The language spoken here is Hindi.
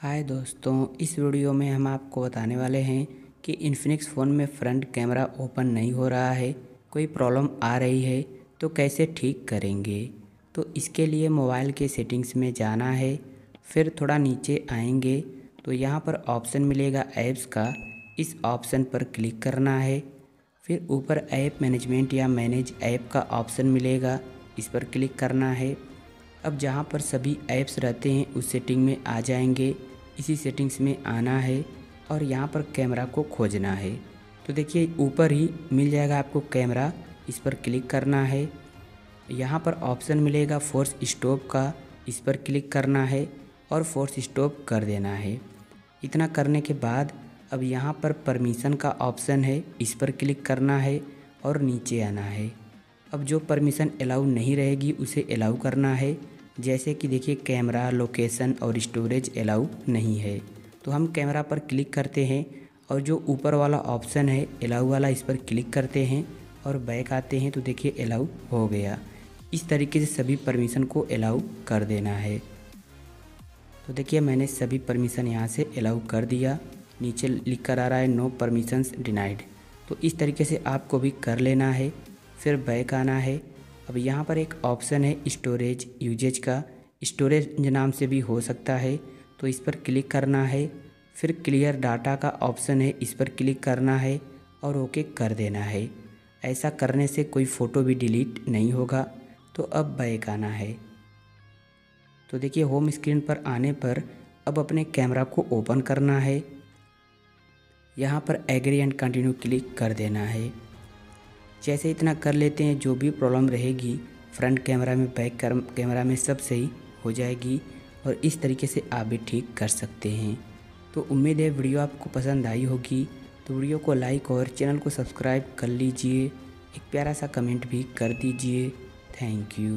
हाय दोस्तों, इस वीडियो में हम आपको बताने वाले हैं कि इन्फिनिक्स फ़ोन में फ्रंट कैमरा ओपन नहीं हो रहा है, कोई प्रॉब्लम आ रही है तो कैसे ठीक करेंगे? तो इसके लिए मोबाइल के सेटिंग्स में जाना है, फिर थोड़ा नीचे आएँगे तो यहाँ पर ऑप्शन मिलेगा ऐप्स का, इस ऑप्शन पर क्लिक करना है, फिर ऊपर ऐप मैनेजमेंट या मैनेज ऐप का ऑप्शन मिलेगा, इस पर क्लिक करना है। अब जहाँ पर सभी ऐप्स रहते हैं, उस सेटिंग में आ जाएँगे। इसी सेटिंग्स में आना है और यहाँ पर कैमरा को खोजना है। तो देखिए, ऊपर ही मिल जाएगा आपको कैमरा इस पर क्लिक करना है। यहाँ पर ऑप्शन मिलेगा फोर्स स्टॉप का। इस पर क्लिक करना है और फोर्स स्टॉप कर देना है। इतना करने के बाद अब यहाँ पर परमिशन का ऑप्शन है। इस पर क्लिक करना है और नीचे आना है। अब जो परमिशन अलाउ नहीं रहेगी, उसे अलाउ करना है। जैसे कि देखिए, कैमरा, लोकेशन और स्टोरेज अलाउ नहीं है। तो हम कैमरा पर क्लिक करते हैं और जो ऊपर वाला ऑप्शन है, अलाउ वाला, इस पर क्लिक करते हैं और बैक आते हैं तो देखिए, अलाउ हो गया। इस तरीके से सभी परमिशन को अलाउ कर देना है। तो देखिए, मैंने सभी परमिशन यहाँ से अलाउ कर दिया। नीचे लिख कर आ रहा है, नो परमिशंस डिनाइड। तो इस तरीके से आपको भी कर लेना है। फिर बैक आना है। अब यहाँ पर एक ऑप्शन है स्टोरेज यूजेज का। स्टोरेज नाम से भी हो सकता है तो इस पर क्लिक करना है। फिर क्लियर डाटा का ऑप्शन है, इस पर क्लिक करना है और ओके कर देना है। ऐसा करने से कोई फ़ोटो भी डिलीट नहीं होगा। तो अब बैक आना है। तो देखिए होम स्क्रीन पर आने पर अब अपने कैमरा को ओपन करना है। यहाँ पर एग्री एंड कंटिन्यू क्लिक कर देना है। जैसे इतना कर लेते हैं, जो भी प्रॉब्लम रहेगी फ्रंट कैमरा में बैक कैमरा में सब सही हो जाएगी और इस तरीके से आप भी ठीक कर सकते हैं। तो उम्मीद है वीडियो आपको पसंद आई होगी। तो वीडियो को लाइक और चैनल को सब्सक्राइब कर लीजिए। एक प्यारा सा कमेंट भी कर दीजिए। Thank you